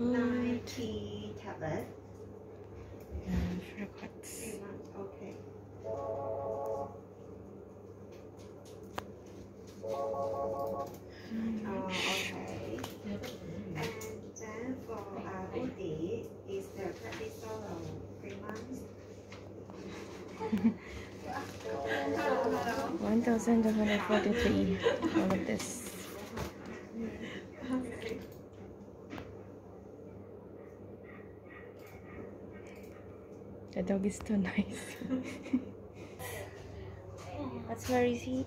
nine key tablet. And fruits. Three months, okay. Oh, okay. And then for uh, Udi, is the prednisone three months? One thousand two hundred forty-three. All of this. The dog is too nice. That's my receipt.